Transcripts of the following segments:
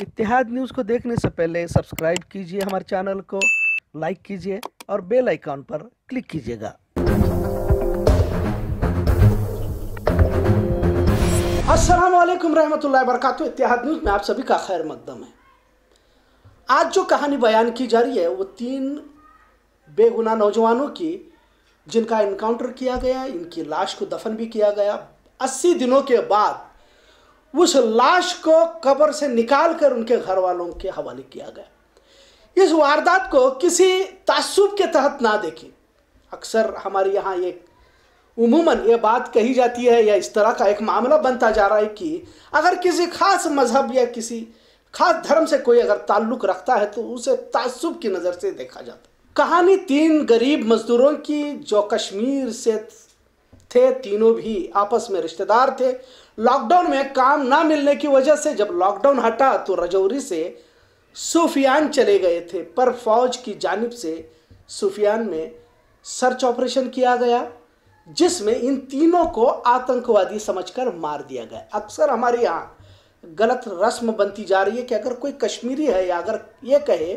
इतिहाद news को देखने से पहले सब्सक्राइब कीजिए हमारे चैनल को, लाइक कीजिए और बेल आइकॉन पर क्लिक कीजिएगा। वालेकुम रहमतुल्लाहि वबरकातुहू। इतिहाद न्यूज़ में आप सभी का खैर मकदम है। आज जो कहानी बयान की जा रही है, वो तीन बेगुनाह नौजवानों की, जिनका इनकाउंटर किया गया, इनकी लाश को दफन भी किया गया। अस्सी दिनों के बाद उस लाश को कब्र से निकाल कर उनके घर वालों के हवाले किया गया। इस वारदात को किसी तासुब के तहत ना देखें। अक्सर हमारे यहाँ एक उमूमन ये बात कही जाती है या इस तरह का एक मामला बनता जा रहा है कि अगर किसी खास मज़हब या किसी खास धर्म से कोई अगर ताल्लुक रखता है तो उसे तासुब की नज़र से देखा जाता है। कहानी तीन गरीब मजदूरों की जो कश्मीर से थे, तीनों भी आपस में रिश्तेदार थे। लॉकडाउन में काम ना मिलने की वजह से जब लॉकडाउन हटा तो रजौरी से सूफियान चले गए थे, पर फौज की जानब से सूफियान में सर्च ऑपरेशन किया गया, जिसमें इन तीनों को आतंकवादी समझकर मार दिया गया। अक्सर हमारे यहाँ गलत रस्म बनती जा रही है कि अगर कोई कश्मीरी है या अगर ये कहे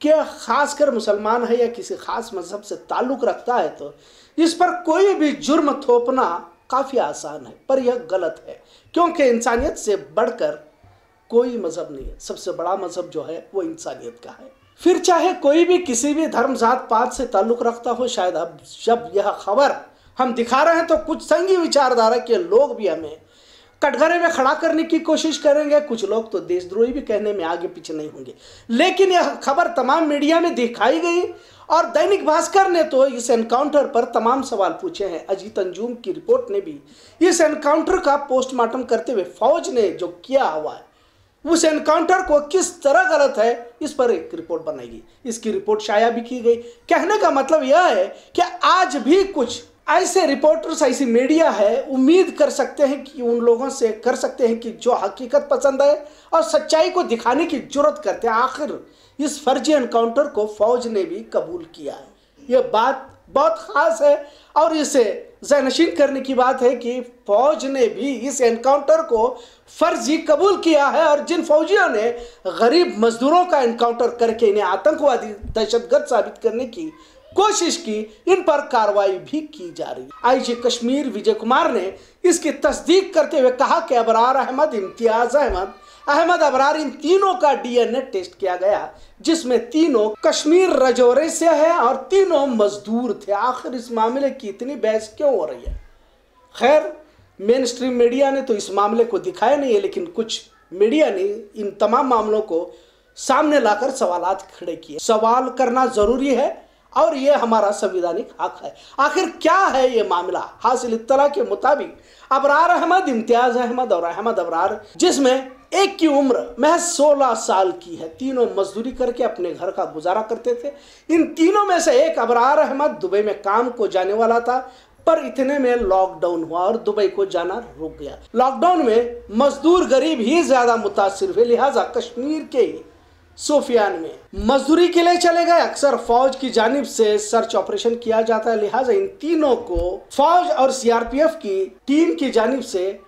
कि खासकर मुसलमान है या किसी खास मज़हब से ताल्लुक़ रखता है तो इस पर कोई भी जुर्म थोपना काफ़ी आसान है, पर यह गलत है, क्योंकि इंसानियत से बढ़कर कोई मज़हब नहीं है। सबसे बड़ा मज़हब जो है, वो इंसानियत का है। फिर चाहे कोई भी किसी भी धर्म जात पात से ताल्लुक़ रखता हो, शायद अब जब यह खबर हम दिखा रहे हैं तो कुछ संगी विचारधारा के लोग भी हमें कटघरे में खड़ा करने की कोशिश करेंगे। कुछ लोग तो देशद्रोही भी कहने में आगे पीछे नहीं होंगे। लेकिन यह खबर तमाम मीडिया में दिखाई गई और दैनिक भास्कर ने तो इस एनकाउंटर पर तमाम सवाल पूछे हैं। अजीत अंजुम की रिपोर्ट ने भी इस एनकाउंटर का पोस्टमार्टम करते हुए फौज ने जो किया हुआ है, उस एनकाउंटर को किस तरह गलत है, इस पर एक रिपोर्ट बनाई गई। इसकी रिपोर्ट शाया भी की गई। कहने का मतलब यह है कि आज भी कुछ ऐसे रिपोर्टर्स, ऐसी मीडिया है, उम्मीद कर सकते हैं कि उन लोगों से, कर सकते हैं कि जो हकीकत पसंद है और सच्चाई को दिखाने की ज़रूरत करते हैं। आखिर इस फर्जी एनकाउंटर को फौज ने भी कबूल किया है। ये बात बहुत ख़ास है और इसे जहनशीन करने की बात है कि फौज ने भी इस एनकाउंटर को फर्जी कबूल किया है और जिन फौजियों ने गरीब मजदूरों का एनकाउंटर करके इन्हें आतंकवादी दहशतगर्द साबित करने की कोशिश की, इन पर कार्रवाई भी की जा रही आईजी कश्मीर विजय कुमार ने इसकी तस्दीक करते हुए कहा कि अबरार अहमद इम्तियाज़ अहमद अहमद अबरार इन तीनों का डीएनए टेस्ट किया गया, जिसमें तीनों कश्मीर रजौरे से है और तीनों मजदूर थे। आखिर इस मामले की इतनी बहस क्यों हो रही है? खैर मेन स्ट्रीम मीडिया ने तो इस मामले को दिखाया नहीं है, लेकिन कुछ मीडिया ने इन तमाम मामलों को सामने लाकर सवाल खड़े किए। सवाल करना ज़रूरी है और ये हमारा संविधानिक हक है। आखिर क्या है ये मामला? हासिल इतला के मुताबिक, अबरार अहमद, इम्तियाज़ अहमद और अहमद अबरार, जिसमें एक की उम्र महज 16 साल की है, तीनों मजदूरी करके अपने घर का गुजारा करते थे। इन तीनों में से एक अबरार अहमद दुबई में काम को जाने वाला था, पर इतने में लॉकडाउन हुआ और दुबई को जाना रुक गया। लॉकडाउन में मजदूर गरीब ही ज़्यादा मुतासर हुए, लिहाजा कश्मीर के सोफियान में। मजदूरी के लिए चले गए। अक्सर फौज की जानिब से सर्च ऑपरेशन किया जाता है। लिहाजा इन तीनों को फौज और सीआरपीएफ की टीम की जानिब से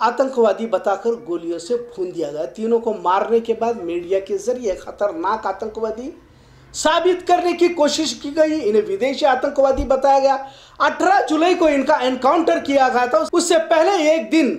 आतंकवादी बताकर गोलियों से भून दिया गया। तीनों को मारने के बाद मीडिया के ज़रिए खतरनाक आतंकवादी साबित करने की कोशिश की गई। इन्हें विदेशी आतंकवादी बताया गया। 18 जुलाई को इनका एनकाउंटर किया गया था। उससे पहले एक दिन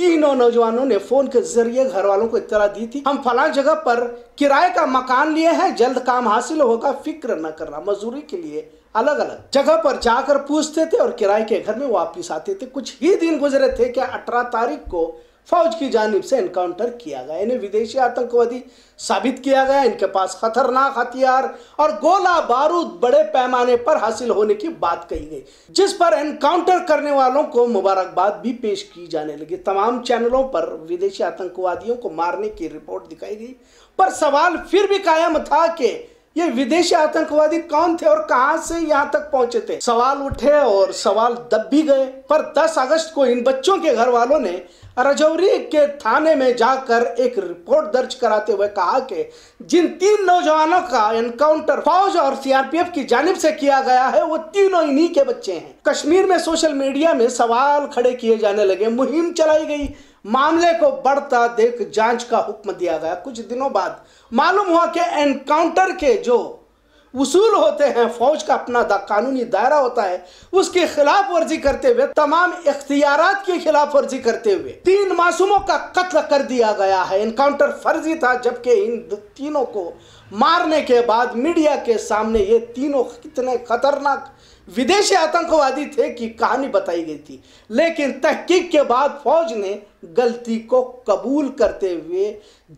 तीनों नौजवानों ने फ़ोन के ज़रिए घर वालों को इतला दी थी। हम फला जगह पर किराए का मकान लिए हैं, जल्द काम हासिल होगा, फ़िक्र न करना। मजदूरी के लिए अलग अलग जगह पर जाकर पूछते थे और किराए के घर में वापिस आते थे। कुछ ही दिन गुजरे थे कि अठारह तारीख को फौज की जानब से एनकाउंटर किया गया। इन्हें विदेशी आतंकवादी साबित किया गया। इनके पास खतरनाक हथियार और गोला बारूद बड़े पैमाने पर हासिल होने की बात कही गई, जिस पर एनकाउंटर करने वालों को मुबारकबाद भी पेश की जाने लगी। तमाम चैनलों पर विदेशी आतंकवादियों को मारने की रिपोर्ट दिखाई गई, पर सवाल फिर भी कायम था कि ये विदेशी आतंकवादी कौन थे और कहाँ से यहाँ तक पहुँचे थे। सवाल उठे और सवाल दब भी गए, पर 10 अगस्त को इन बच्चों के घर वालों ने रजौरी के थाने में जाकर एक रिपोर्ट दर्ज कराते हुए कहा कि जिन तीन नौजवानों का एनकाउंटर फौज और सीआरपीएफ की जानब से किया गया है, वो तीनों इन्हीं के बच्चे हैं। कश्मीर में सोशल मीडिया में सवाल खड़े किए जाने लगे, मुहिम चलाई गई। मामले को बढ़ता देख जाँच का हुक्म दिया गया। कुछ दिनों बाद मालूम हुआ कि एनकाउंटर के जो उसूल होते हैं। फौज का अपना दा, कानूनी दायरा होता है। उसके खिलाफ वर्जी करते हुए तमाम इख्तियार की खिलाफ वर्जी करते हुए तीन मासूमों का कत्ल कर दिया गया है। इनकाउंटर फर्जी था जबकि इन तीनों को मारने के बाद मीडिया के सामने ये तीनों कितने खतरनाक विदेशी आतंकवादी थे कि कहानी बताई गई थी। लेकिन तहकीक के बाद फौज ने गलती को कबूल करते हुए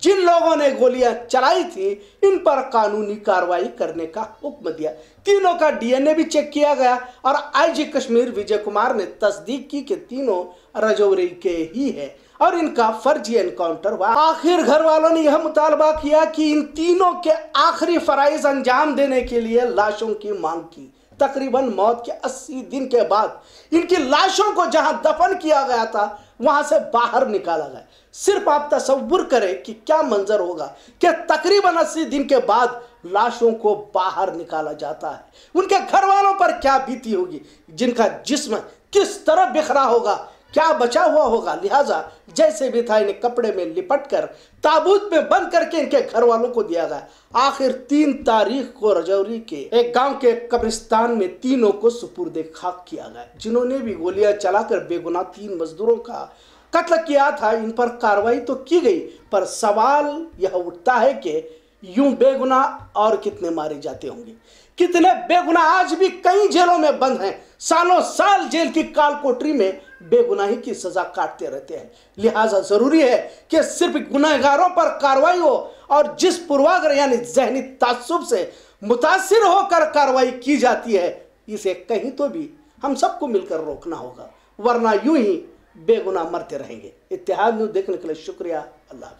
जिन लोगों ने गोलियाँ चलाई थी, इन पर कानूनी कार्रवाई करने का हुक्म दिया। तीनों का डीएनए भी चेक किया गया और आईजी कश्मीर विजय कुमार ने तस्दीक की कि तीनों रजौरी के ही है। और इनका फर्जी एनकाउंटर हुआ। आखिर घर वालों ने यह मुतालबा किया कि इन तीनों के आखिरी फराइज अंजाम देने के लिए लाशों की मांग की। तकरीबन मौत के 80 दिन के बाद इनकी लाशों को जहाँ दफन किया गया था, वहाँ से बाहर निकाला गया। सिर्फ़ आप तस्वुर करें कि क्या मंजर होगा कि तकरीबन 80 दिन के बाद लाशों को बाहर निकाला जाता है। उनके घर वालों पर क्या बीती होगी? जिनका जिस्म किस तरह बिखरा होगा? क्या बचा हुआ होगा? लिहाजा जैसे भी था, इन्हें कपड़े में लिपट कर ताबूत में बंद करके इनके घर वालों को दिया गया। आखिर तीन तारीख को रजौरी के एक गाँव के कब्रिस्तान में तीनों को सुपुर्द खाक किया गया, जिन्होंने भी गोलियाँ चलाकर बेगुनाह तीन मजदूरों का कत्ल किया था। इन पर कार्रवाई तो की गई, पर सवाल यह उठता है कि यूँ बेगुनाह और कितने मारे जाते होंगे? कितने बेगुनाह आज भी कई जेलों में बंद हैं। सालों साल जेल की काल कोठरी में बेगुनाही की सजा काटते रहते हैं। लिहाजा ज़रूरी है कि सिर्फ़ गुनाहगारों पर कार्रवाई हो और जिस पूर्वाग्रह यानी जहनी तासुब से मुतासर होकर कार्रवाई की जाती है, इसे कहीं तो भी हम सबको मिलकर रोकना होगा, वरना यूँ ही बेगुनाह मरते रहेंगे। इतिहाद न्यूज़ देखने के लिए शुक्रिया। अल्लाह